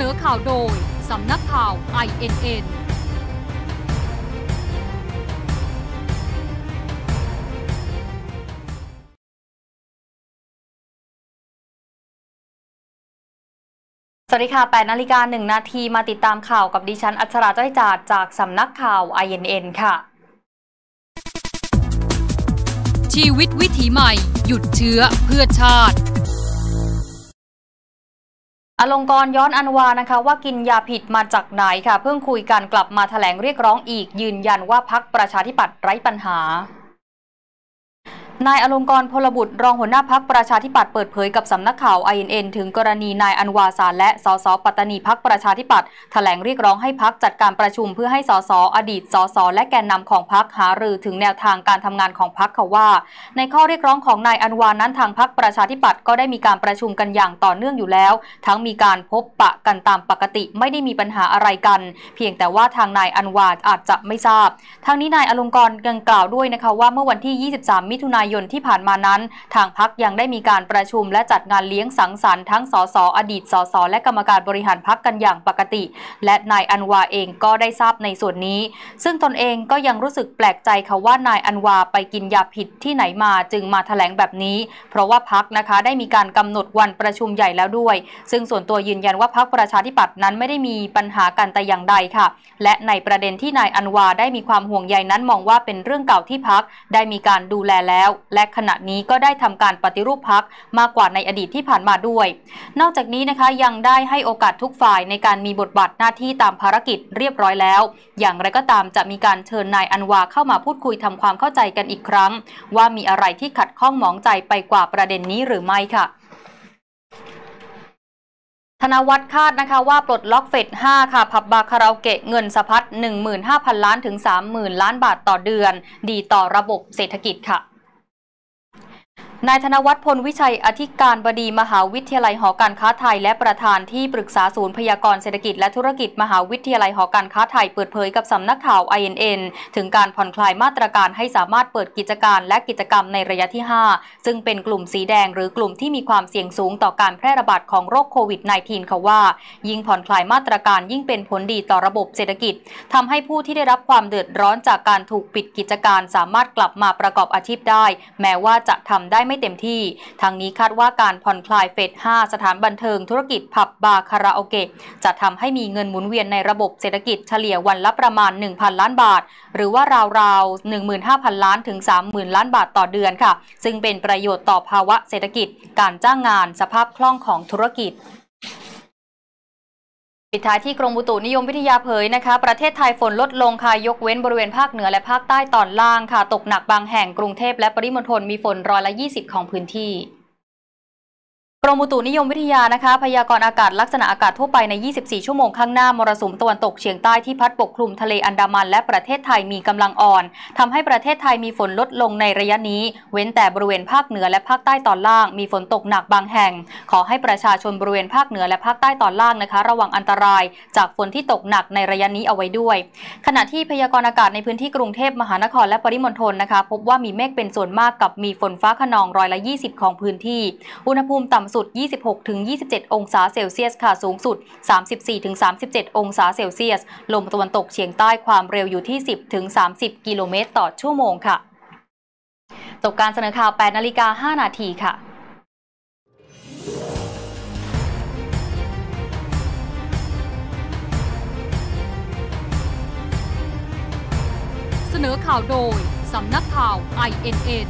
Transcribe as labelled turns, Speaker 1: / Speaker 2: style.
Speaker 1: นอข่าวโดย สำนักข่าว INN
Speaker 2: สวัสดีค่ะ 8 นาฬิกา 1 นาทีมาติดตามข่าวกับดิฉัน อัชราจ้อยจาดจากสำนักข่าว INN ค่ะ
Speaker 1: ชีวิตวิถีใหม่ หยุดเชื้อเพื่อชาติ
Speaker 2: อลงกรย้อนอันวานะคะว่ากินยาผิดมาจากไหนค่ะ เพิ่งคุยกันกลับมาถแถลงเรียกร้องอีกยืนยันว่าพักประชาธิปัตย์ไร้ปัญหา นายอลงกรพลบุตรรองหัวหน้าพักประชาธิปัตย์เปิดเผยกับสำนักข่าว INN ถึงกรณีนายอันวาสารและสสปัตตานีพักประชาธิปัตย์แถลงเรียกร้องให้พักจัดการประชุมเพื่อให้สสอดีตสสและแกนนำของพักหารือถึงแนวทางการทำงานของพักเขาว่า ในข้อเรียกร้องของนายอันวานั้นทางพักประชาธิปัตย์ก็ได้มีการประชุมกันอย่างต่อเนื่องอยู่แล้ว ทั้งมีการพบปะกันตามปกติไม่ได้มีปัญหาอะไรกัน เพียงแต่ว่าทางนายอันวาอาจจะไม่ทราบทางนี้นายอลงกรยังกล่าวด้วยนะคะว่าเมื่อวันที่ 23 มิถุนายยนที่ผ่านมานั้น ทางพักยังได้มีการประชุมและจัดงานเลี้ยงสังสรรค์ทั้งสสอดีตสสและกรรมการบริหารพักกันอย่างปกติ และนายอันวาเองก็ได้ทราบในส่วนนี้ ซึ่งตนเองก็ยังรู้สึกแปลกใจค่ะว่านายอันวาไปกินยาผิดที่ไหนมาจึงมาแถลงแบบนี้ เพราะว่าพักนะคะได้มีการกำหนดวันประชุมใหญ่แล้วด้วย ซึ่งส่วนตัวยืนยันว่าพักประชาธิปัตย์นั้นไม่ได้มีปัญหากันแต่อย่างใดค่ะ และในประเด็นที่นายอันวาได้มีความห่วงใยนั้นมองว่าเป็นเรื่องเก่าที่พักได้มีการดูแลแล้วและขณะนี้ก็ได้ทำการปฏิรูปพักมากกว่าในอดีตที่ผ่านมาด้วย นอกจากนี้นะคะยังได้ให้โอกาสทุกฝ่ายในการมีบทบาทหน้าที่ตามภารกิจเรียบร้อยแล้ว อย่างไรก็ตามจะมีการเชิญนายอันวาเข้ามาพูดคุยทำความเข้าใจกันอีกครั้ง ว่ามีอะไรที่ขัดข้องหมองใจไปกว่าประเด็นนี้หรือไม่ค่ะธนวัฒน์คาดนะคะว่าปลดล็อกเฟด 5 ค่ะ ผับบาคาราโอเกะเงินสะพัด 15,000 ล้านถึง 30,000 ล้านบาทต่อเดือน ดีต่อระบบเศรษฐกิจค่ะ นายธนวัฒน์พลวิชัยอธิการบดีมหาวิทยาลัยหอการค้าไทย และประธานที่ปรึกษาศูนย์พยากรเศรษฐกิจและธุรกิจมหาวิทยาลัยหอการค้าไทยเปิดเผยกับสำนักข่าว INN ถึงการผ่อนคลายมาตรการให้สามารถเปิดกิจการและกิจกรรมในระยะที่ 5 ซึ่งเป็นกลุ่มสีแดงหรือกลุ่มที่มีความเสี่ยงสูงต่อการแพร่ระบาดของโรคโควิด -19 เขาว่า ยิ่งผ่อนคลายมาตรการยิ่งเป็นผลดีต่อระบบเศรษฐกิจทำให้ผู้ที่ได้รับความเดือดร้อนจากการถูกปิดกิจการ สามารถกลับมาประกอบอาชีพได้ แม้ว่าจะทำได้ไม่เต็มที่ทางนี้คาดว่าการผ่อนคลายเฟส 5 สถานบันเทิงธุรกิจผับบาร์คาราโอเกะจะทำให้มีเงินหมุนเวียนในระบบเศรษฐกิจเฉลี่ยวันละประมาณ 1,000 ล้านบาท หรือว่าราวๆ 15,000 ล้านถึง 30,000 ล้านบาทต่อเดือนค่ะ ซึ่งเป็นประโยชน์ต่อภาวะเศรษฐกิจ การจ้างงานสภาพคล่องของธุรกิจ ปิดท้ายที่กรมอุตุนิยมวิทยาเผยนะคะ ประเทศไทยฝนลดลงค่ะยกเว้นบริเวณภาคเหนือและภาคใต้ตอนล่างค่ะ ตกหนักบางแห่งกรุงเทพและปริมณฑลมีฝนร้อยละ 20 ของพื้นที่ กรมอุตุนิยมวิทยานะคะพยากรณ์อากาศลักษณะอากาศทั่วไปใน 24 ชั่วโมงข้างหน้ามรสุมตะวันตกเฉียงใต้ที่พัดปกคลุมทะเลอันดามันและประเทศไทยมีกำลังอ่อนทำให้ประเทศไทยมีฝนลดลงในระยะนี้ เว้นแต่บริเวณภาคเหนือและภาคใต้ตอนล่าง มีฝนตกหนักบางแห่ง ขอให้ประชาชนบริเวณภาคเหนือและภาคใต้ตอนล่างนะคะ ระวังอันตราย จากฝนที่ตกหนักในระยะนี้เอาไว้ด้วย ขณะที่พยากรณ์อากาศในพื้นที่กรุงเทพมหานครและปริมณฑลนะคะ พบว่ามีเมฆเป็นส่วนมากกับมีฝนฟ้าขนองร้อยละ 20 ของพื้นที่ อุณหภูมิต่ำสุด 26ถึง27 องศาเซลเซียสค่ะสูงสุด 34-37 องศาเซลเซียส ลมตะวันตกเฉียงใต้ความเร็วอยู่ที่ 10-30 กิโลเมตรต่อชั่วโมงค่ะจบการเสนอข่าว 8 นาฬิกา 5 นาทีค่ะ
Speaker 1: เสนอข่าวโดย สำนักข่าว INN